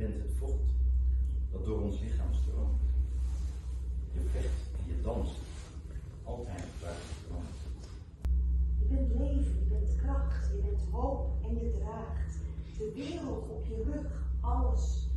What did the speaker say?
bent het vocht dat door ons lichaam stroomt. Je vecht en je danst. Altijd buiten brand. Je bent leven, je bent kracht, je bent hoop en je draagt de wereld op je rug, alles